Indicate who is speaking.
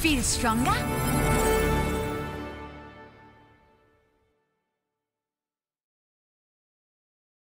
Speaker 1: Feel stronger?